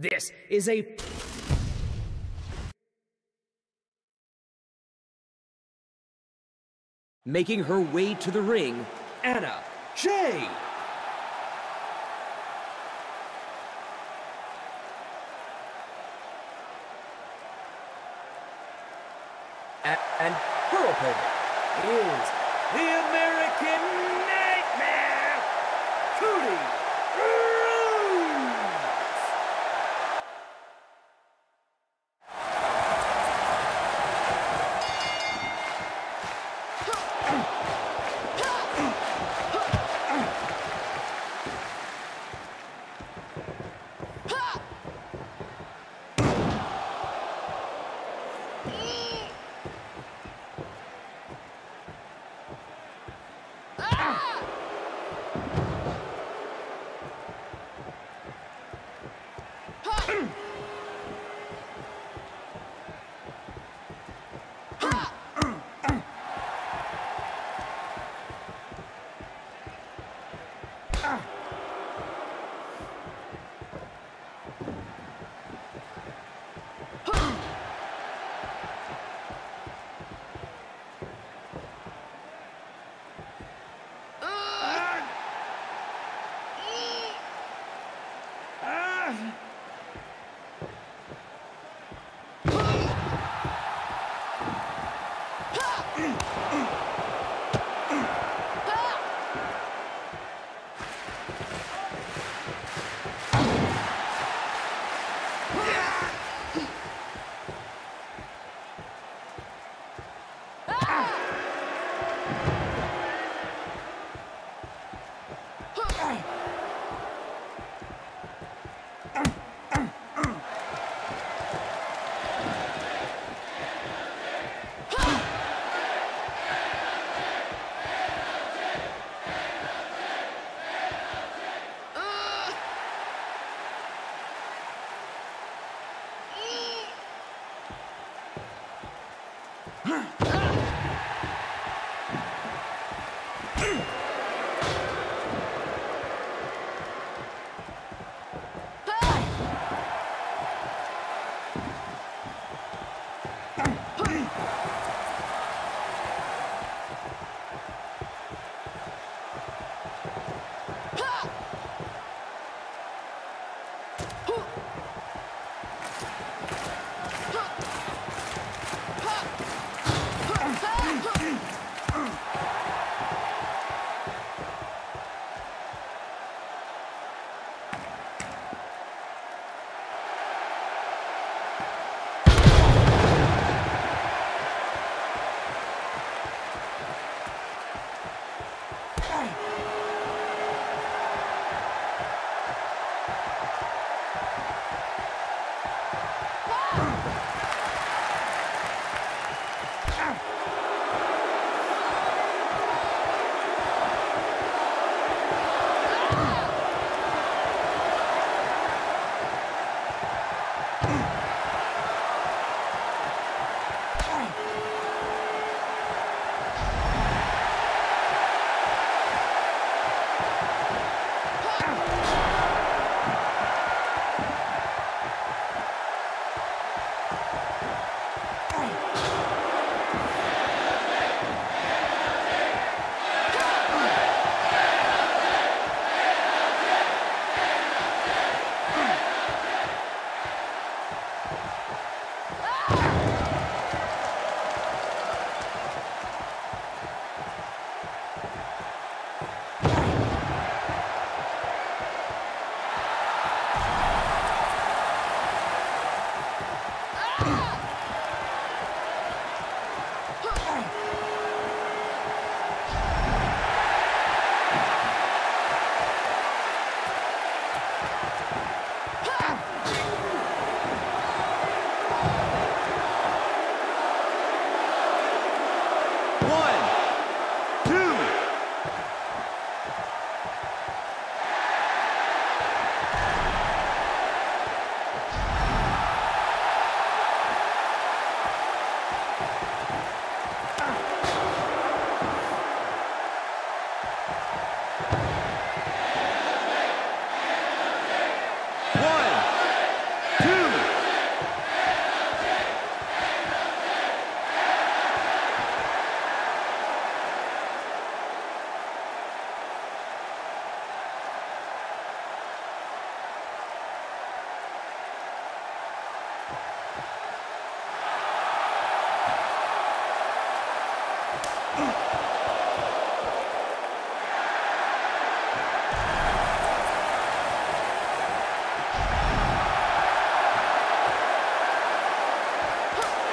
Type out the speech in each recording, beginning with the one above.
This is a making her way to the ring, Anna Jay. And her opponent is the Ah! Ugh!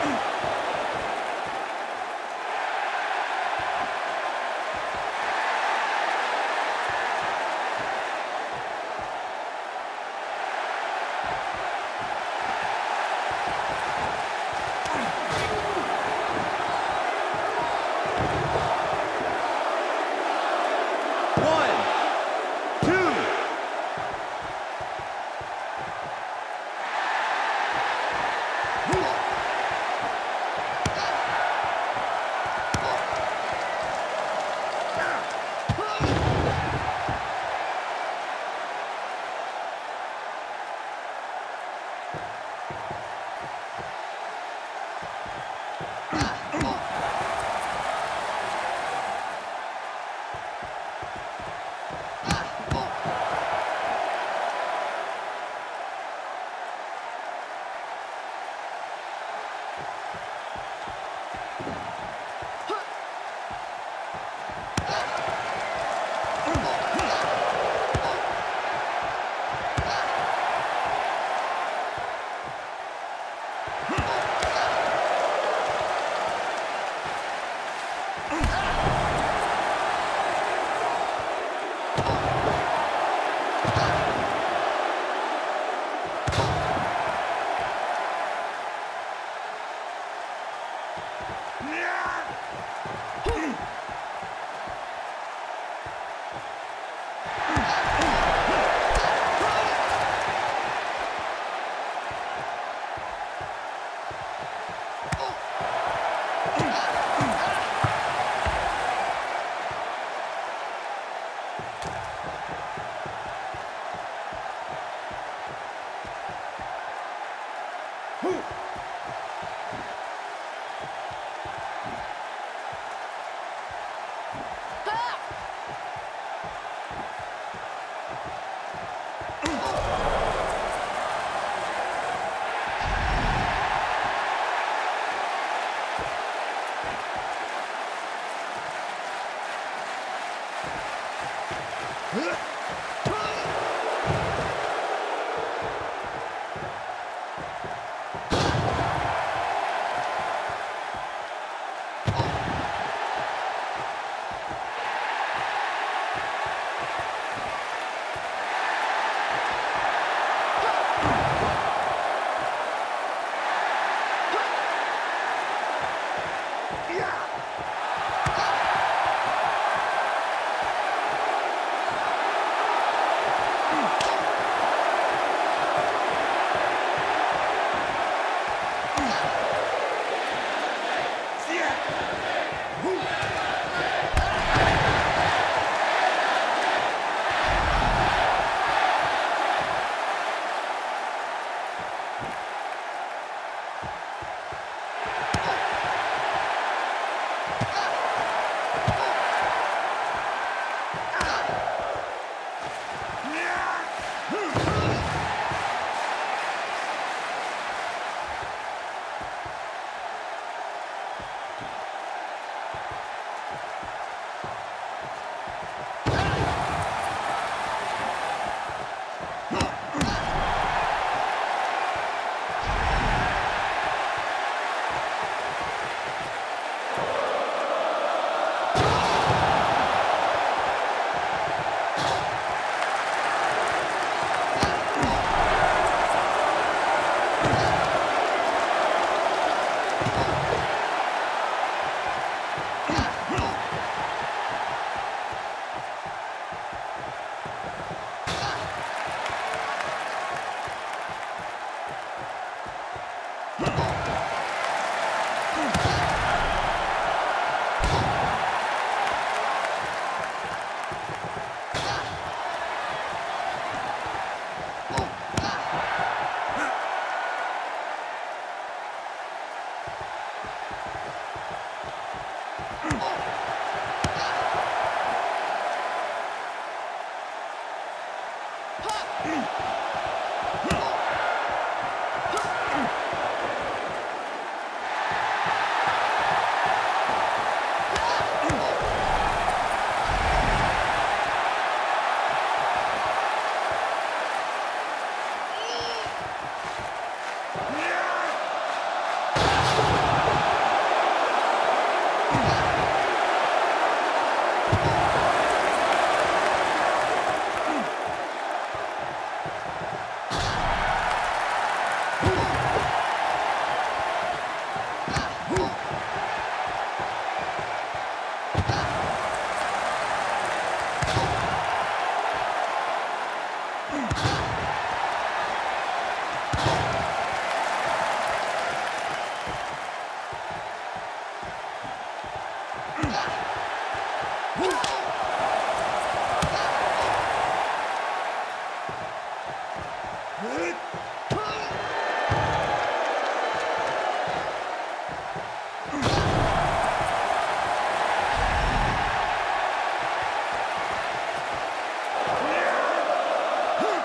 Woo!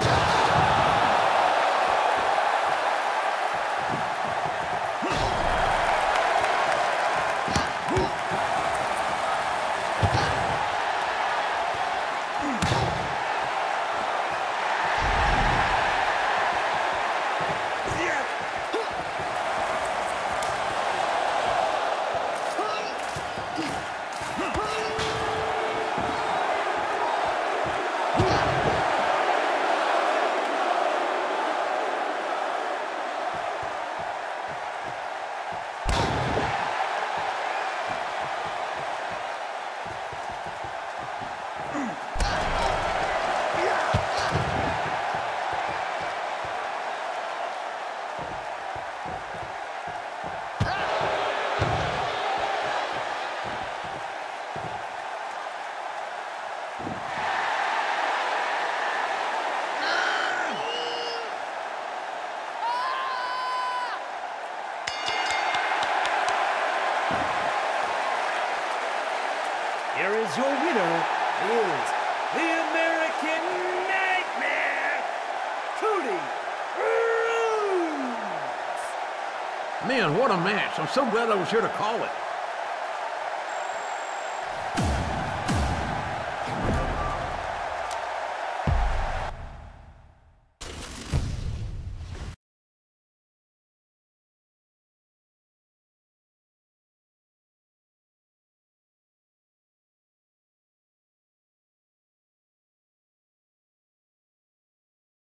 Bryant. Man, what a match. I'm so glad I was here to call it.